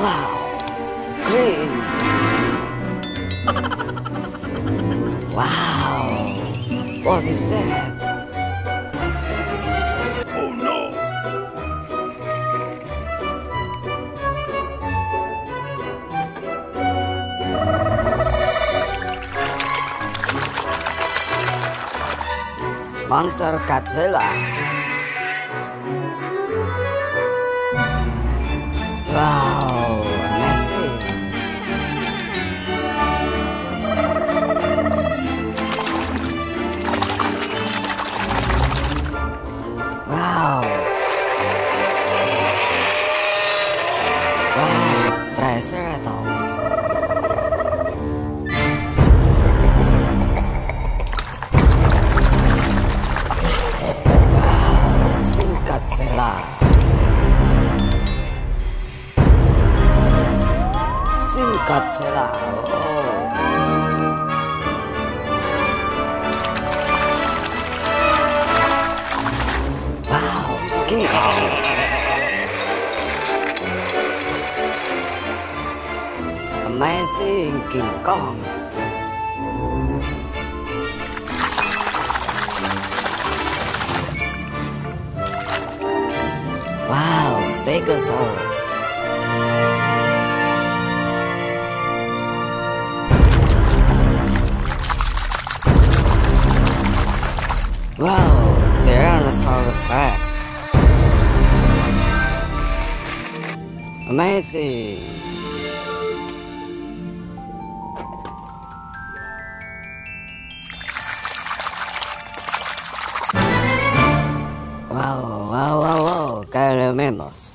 Wow, green. wow, what is that? Oh no! Monster Godzilla. Wow. Wow. Wow, Triceratops. Wow, Shin Godzilla. Shin Godzilla. Oh. Amazing King Kong. Wow, Stegosaurus. Wow, Tyrannosaurus Rex. Amazing. Wow, wow, wow, wow, Gallimimus.